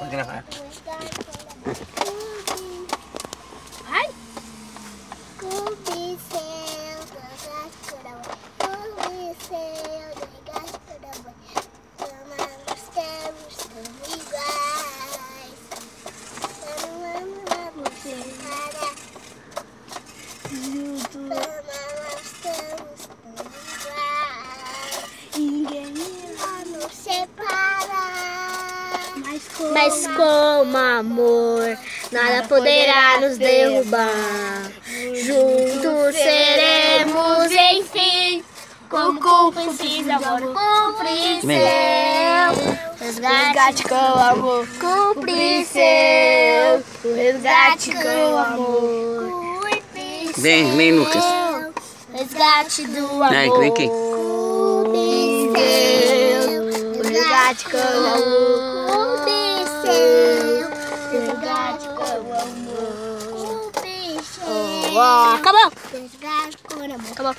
จริง Mas como amor, nada poderá nos derrubar. Juntos seremos, enfim, com cúmplices amor, cúmplices. Resgate com amor, cúmplices. O resgate com amor. Vem, vem, Lucas. Resgate do amor. Vem, vem aqui. Resgate com amor. Resgate com amor. Ó, acabou. Resgate com amor. Acabou.